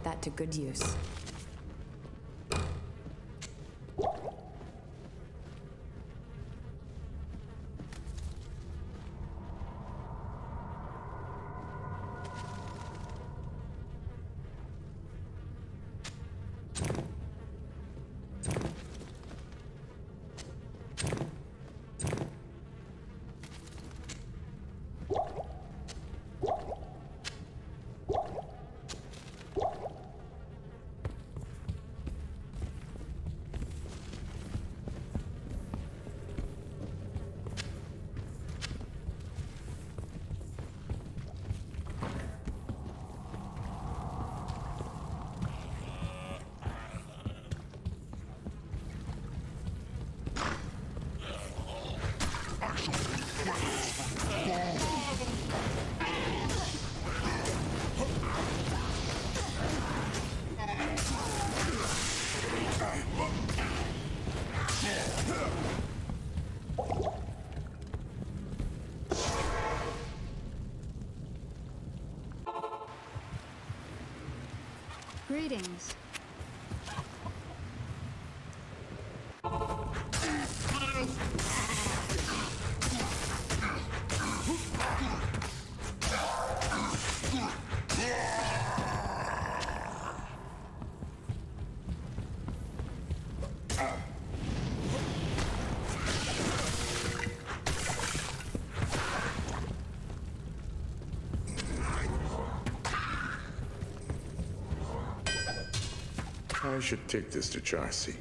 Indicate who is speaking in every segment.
Speaker 1: put that to good use.
Speaker 2: Greetings.
Speaker 3: Should take this to
Speaker 1: Charsi.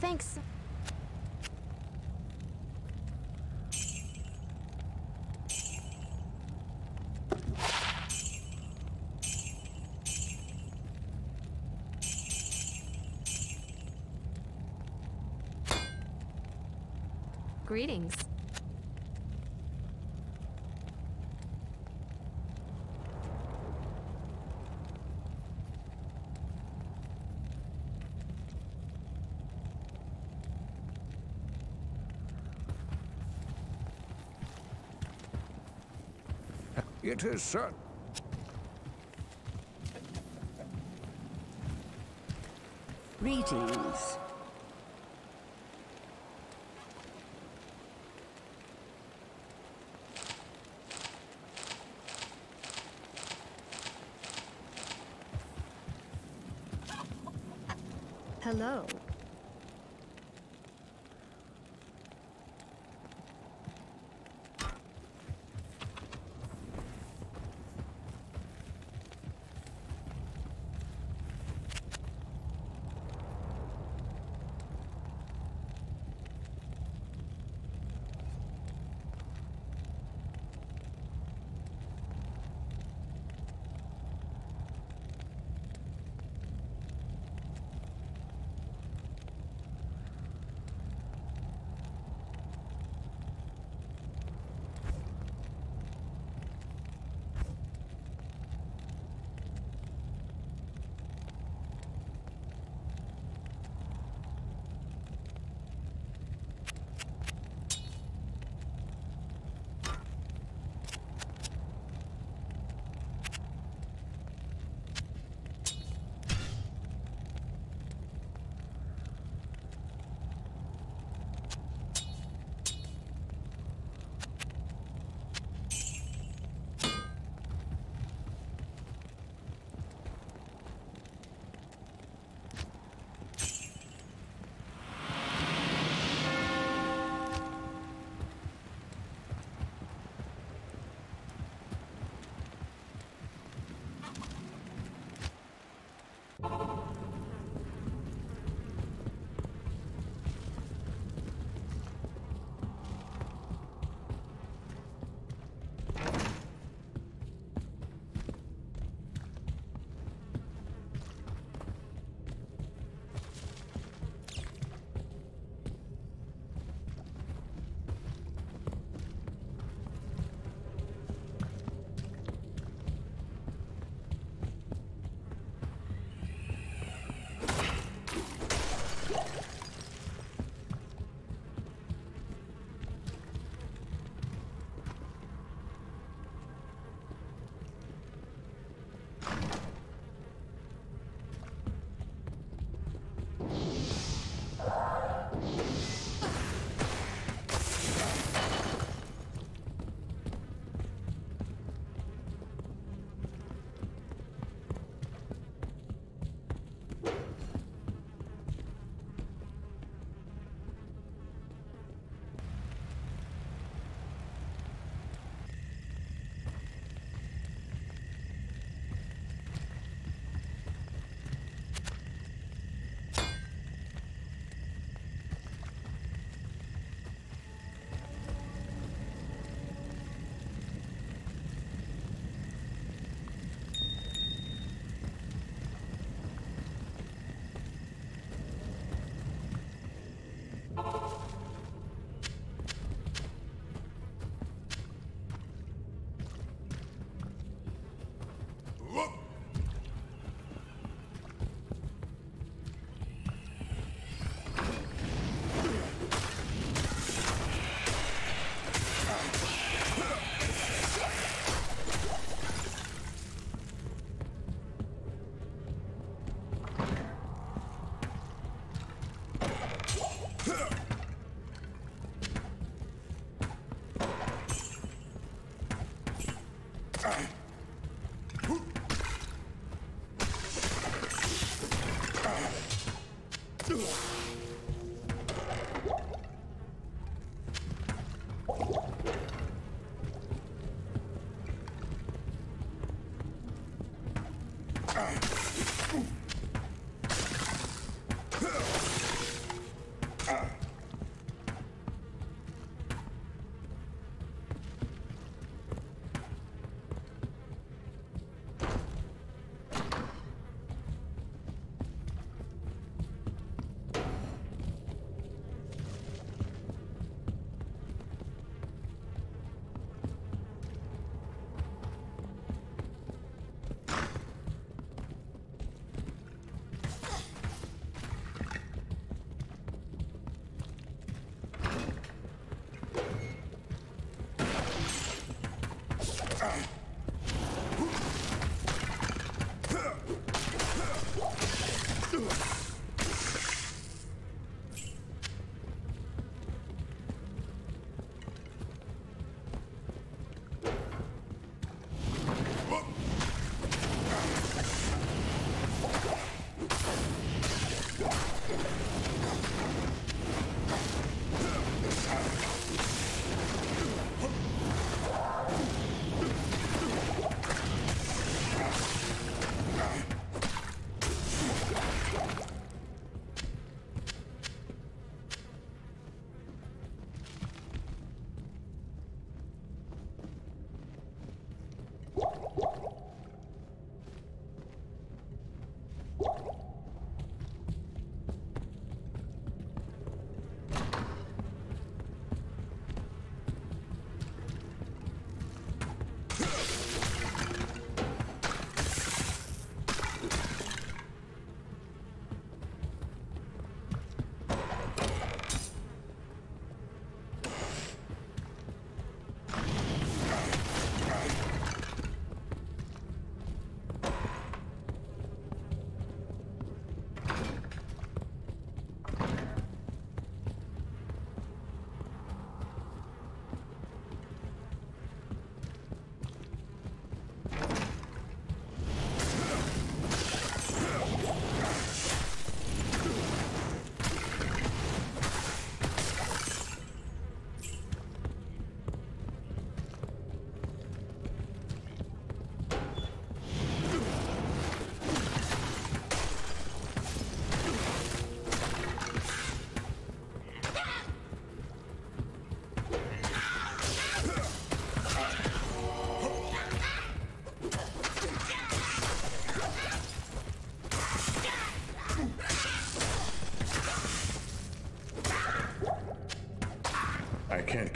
Speaker 1: Thanks. Greetings.
Speaker 4: It is, sir.
Speaker 5: Greetings.
Speaker 1: Hello.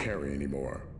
Speaker 3: Carry anymore.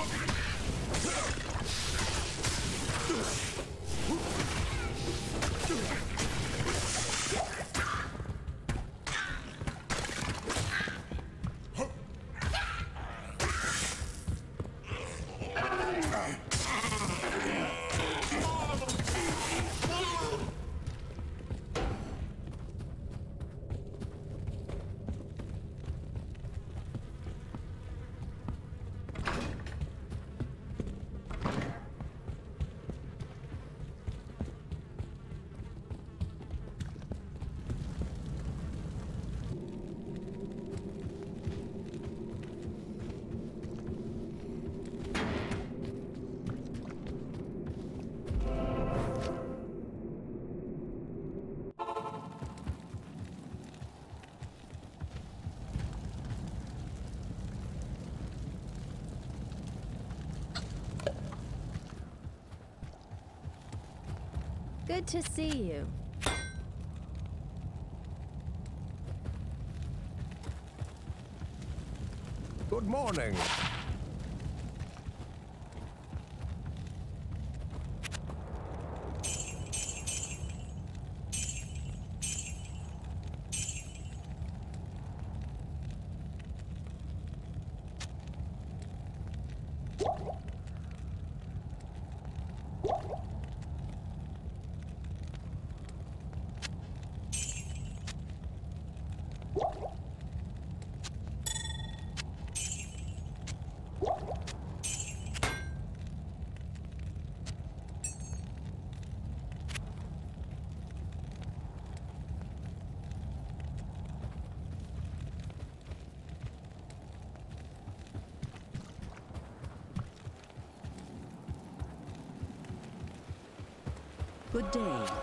Speaker 3: Okay.
Speaker 2: Good to see you.
Speaker 5: Good morning.
Speaker 3: Good day.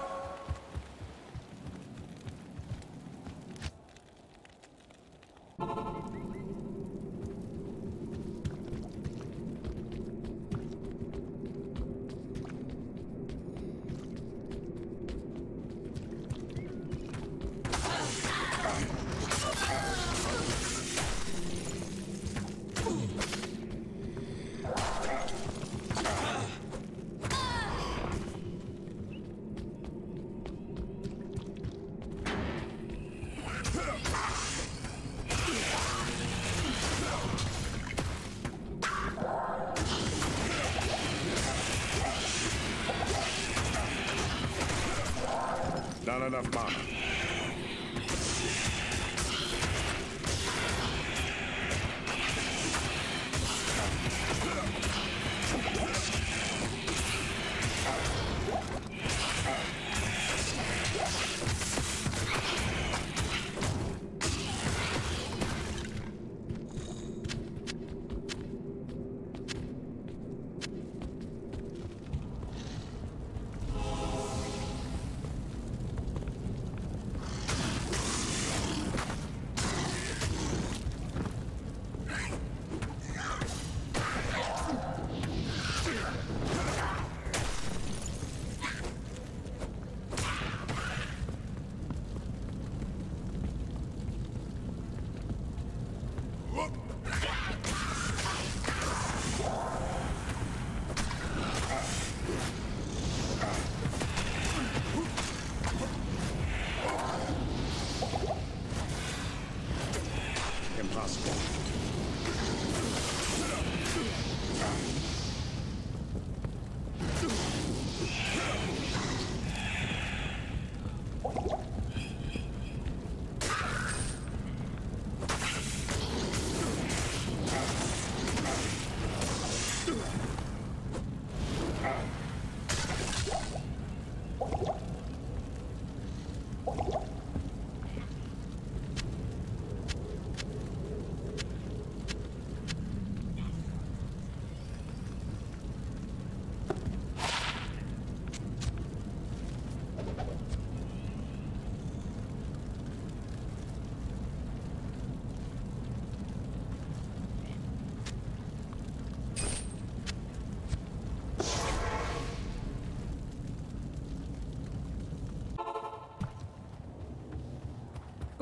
Speaker 6: out.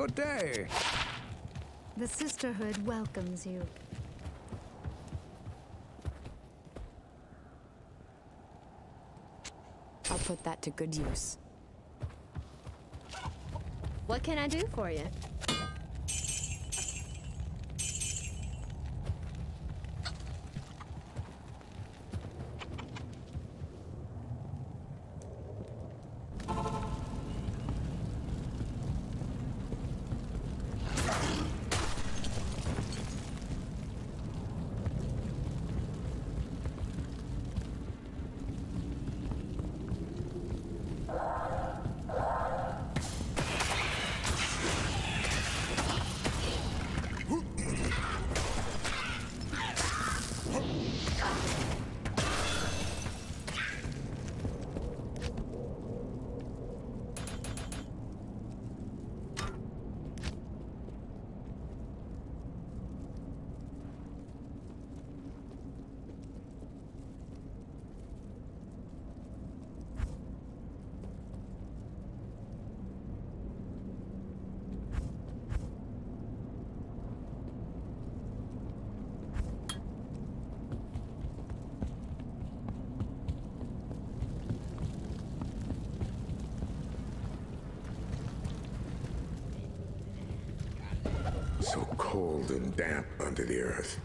Speaker 5: Good day.
Speaker 2: The Sisterhood welcomes you.
Speaker 1: I'll put that to good use.
Speaker 2: What can I do for you?
Speaker 3: Cold and damp under the earth.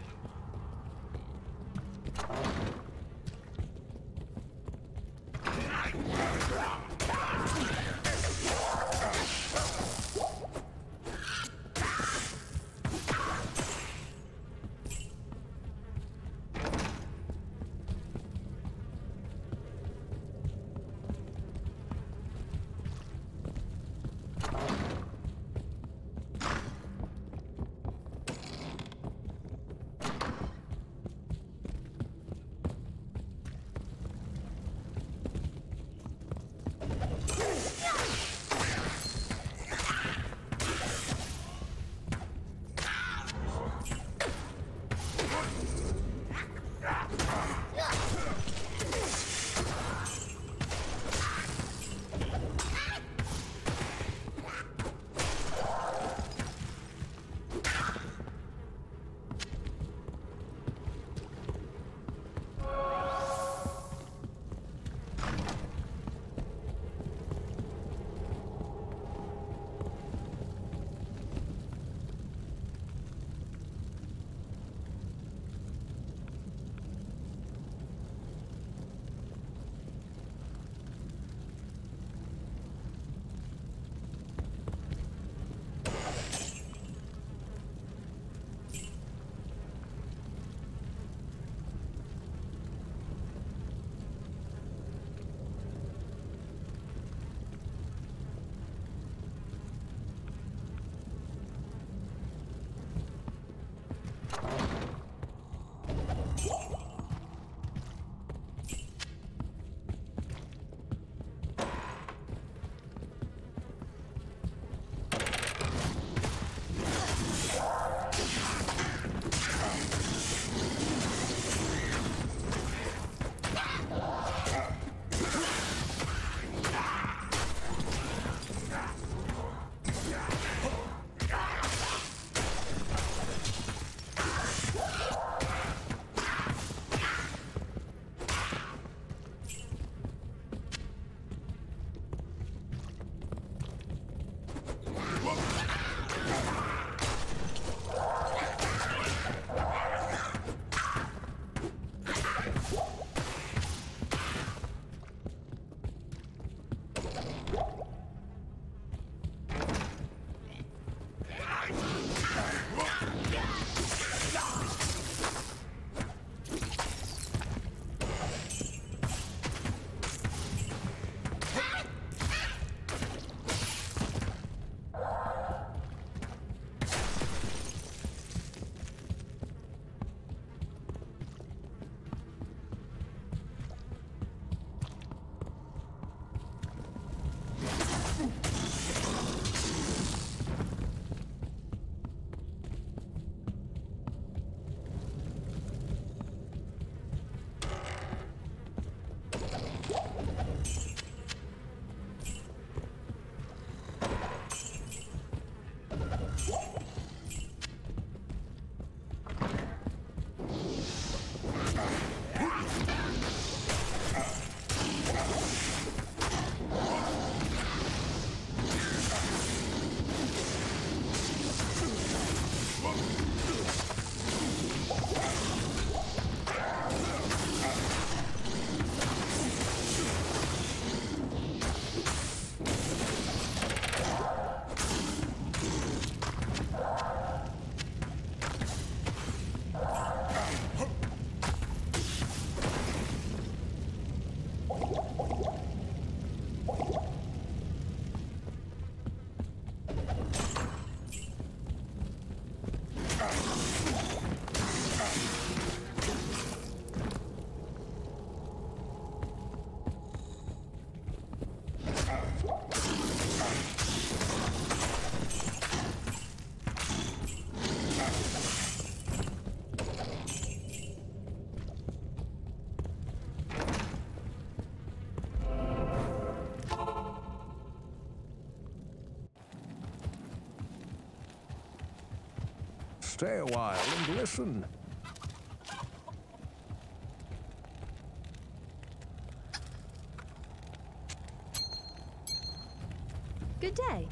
Speaker 5: Stay a while and listen.
Speaker 1: Good day.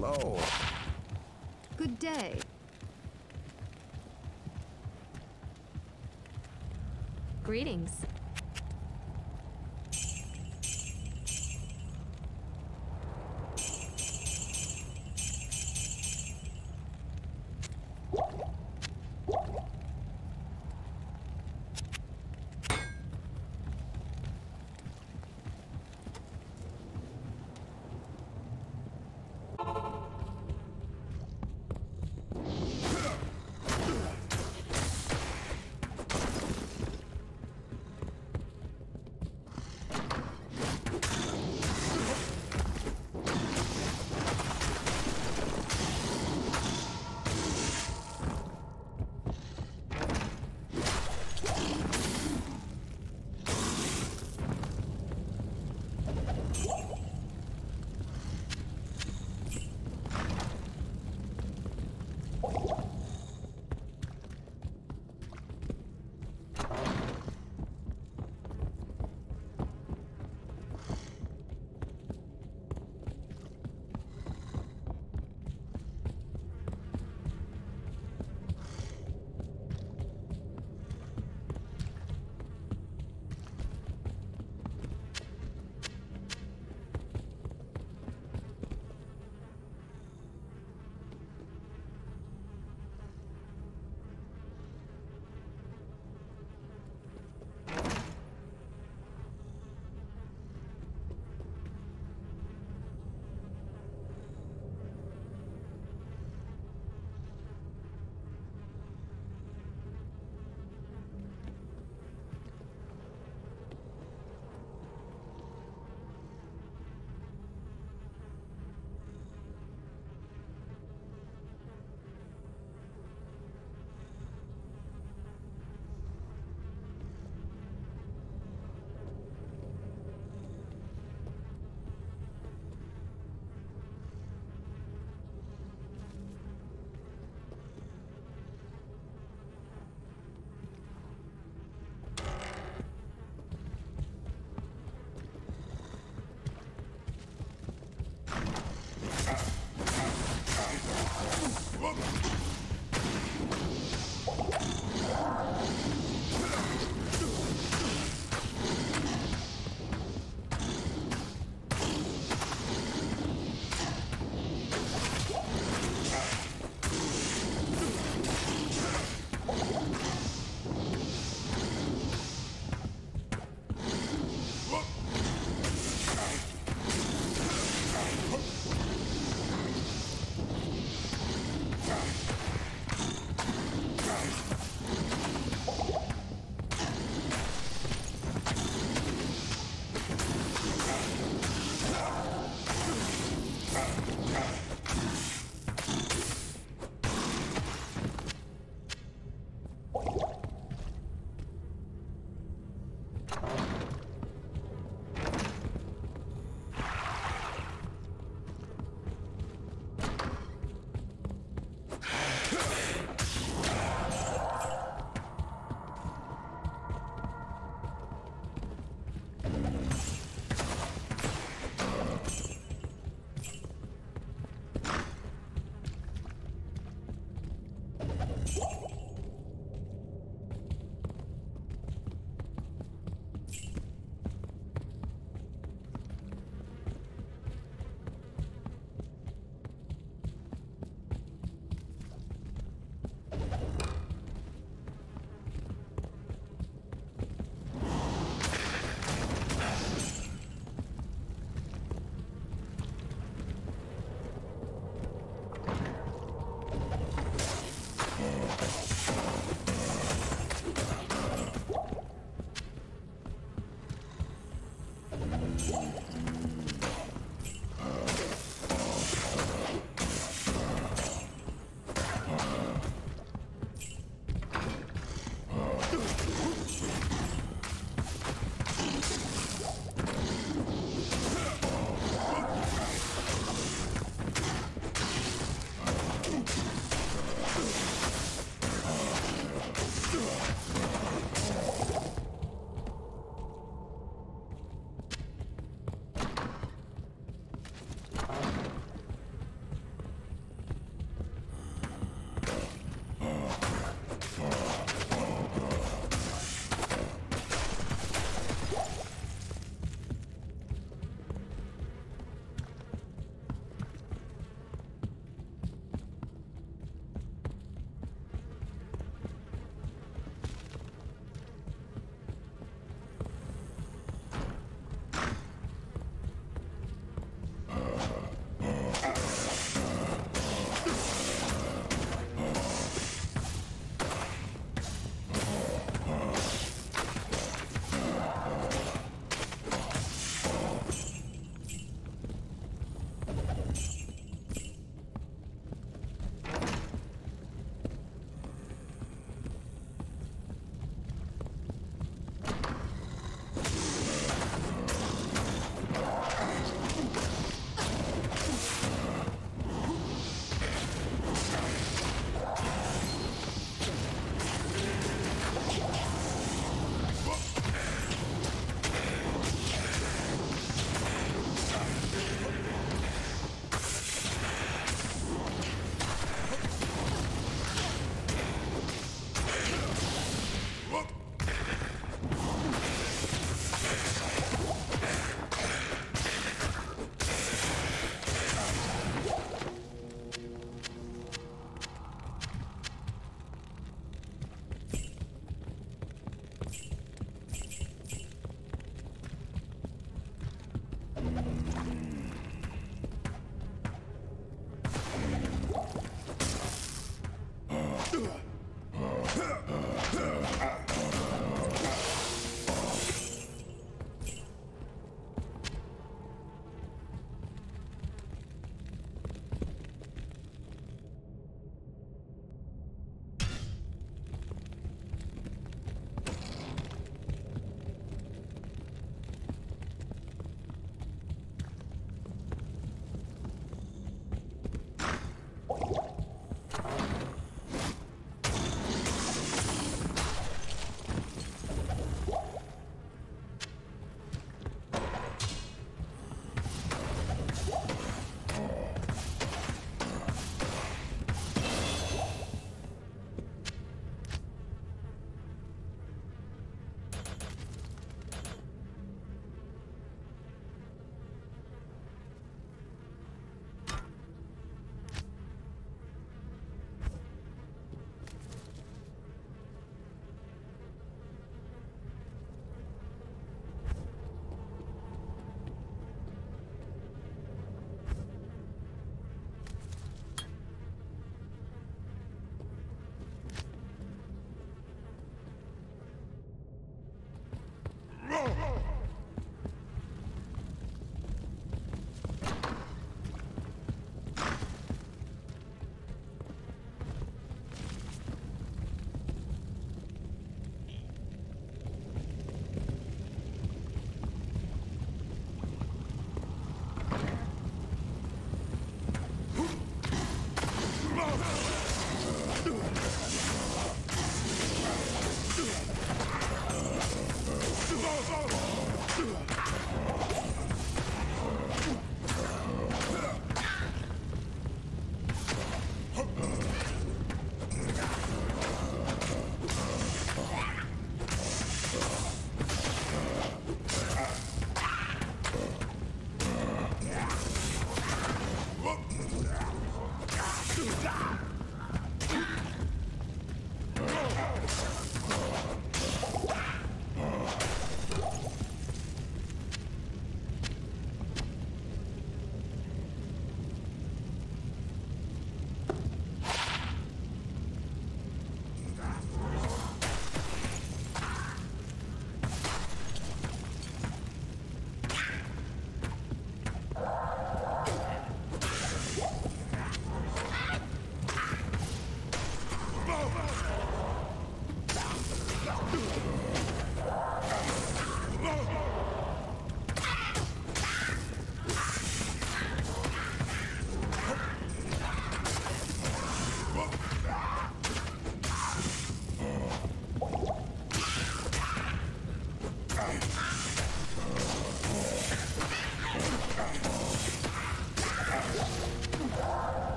Speaker 5: Hello.
Speaker 1: Good day.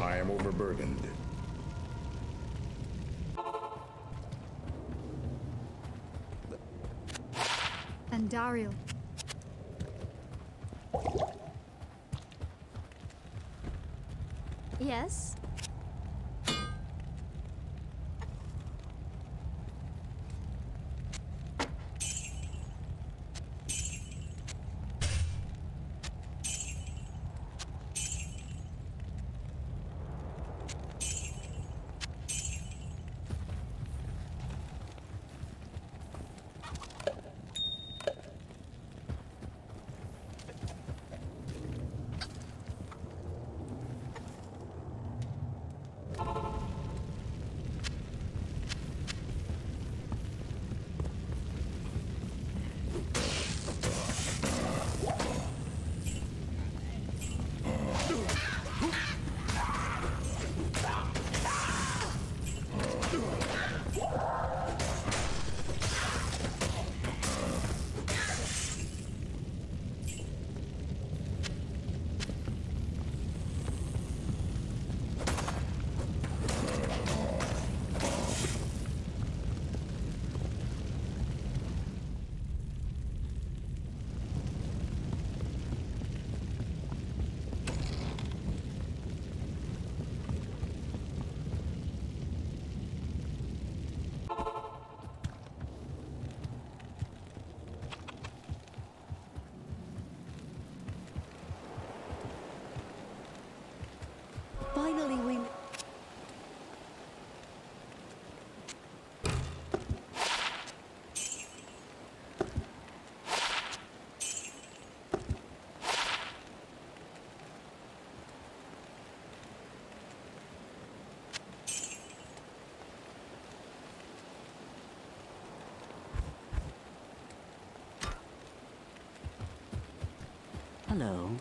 Speaker 3: I am overburdened.
Speaker 1: Yes?
Speaker 5: Hello.